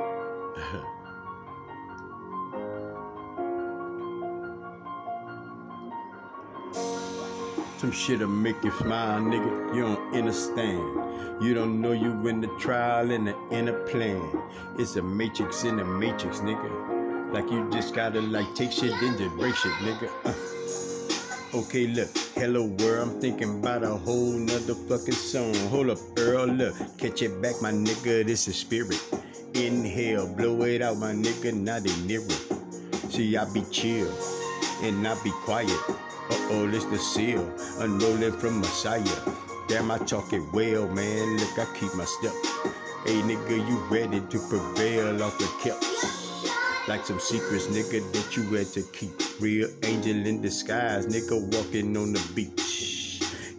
Some shit'll make you smile, nigga. You don't understand. You don't know you in the trial and the inner plan. It's a matrix in the matrix, nigga. Like you just gotta like take shit, then just break shit, nigga. Uh. Okay, look, hello world, I'm thinking about a whole nother fucking song. Hold up, Earl, look, catch it back, my nigga, this is spirit. Inhale, blow it out, my nigga. They near it. See, I be chill and I be quiet. Uh oh, this the seal, unrolling from Messiah. Damn, I talk it well, man. Look, I keep my step. Hey, nigga, you ready to prevail off the caps? Like some secrets, nigga, that you had to keep. Real angel in disguise, nigga, walking on the beach.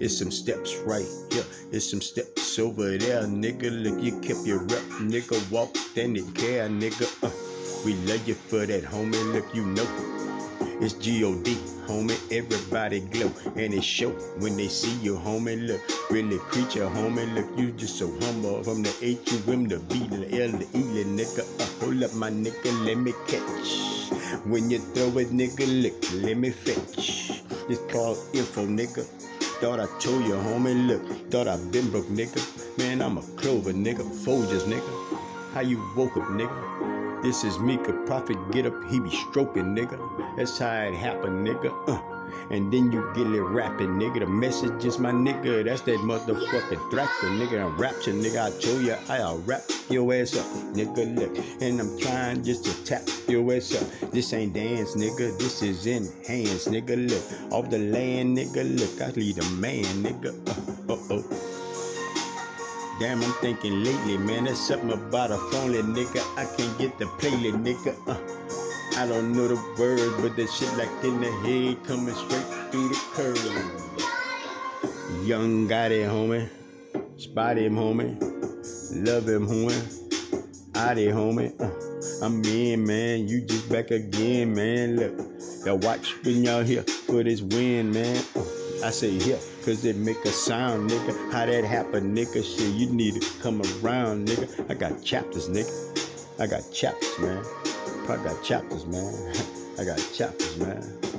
It's some steps right here, it's some steps over there, nigga. Look, you kept your rep, nigga. Walk, then it care, nigga. Uh, we love you for that, homie. Look, you know. It's G-O-D, homie, everybody glow. And it show when they see you, homie, look. Really creature, homie, look, you just so humble. From the H-U-M, the B, the L, the E, the nigga. Uh, hold up, my nigga, let me catch. When you throw it, nigga, look, let me fetch. It's called info, nigga. Thought I told you, homie, look. Thought I been broke, nigga. Man, I'm a clover, nigga. Folgers, nigga. How you woke up, nigga? This is me, Mika Prophet, get up, he be stroking, nigga. That's how it happen, nigga. Uh. And then you get it rapping, nigga. The message is my nigga. That's that motherfucking Thraxer, nigga. I'm rapture, nigga. I told you I'll rap your ass up, nigga. Look, and I'm trying just to tap your ass up. This ain't dance, nigga. This is in hands, nigga. Look, off the land, nigga. Look, I lead a man, nigga. Uh, uh oh. Damn, I'm thinking lately, man. There's something about a phone, nigga. I can't get the playlist, nigga. Uh, I don't know the words, but the shit like in the head coming straight through the curve. Young got it, homie. Spot him, homie. Love him, homie. Out it, homie. Uh, I'm in, man. You just back again, man. Look, y'all watch when y'all here for this win, man. Uh, I say here, cause it make a sound, nigga. How that happen, nigga? Shit, you need to come around, nigga. I got chapters, nigga. I got chapters, man. Probably got chapters, man. I got chapters, man.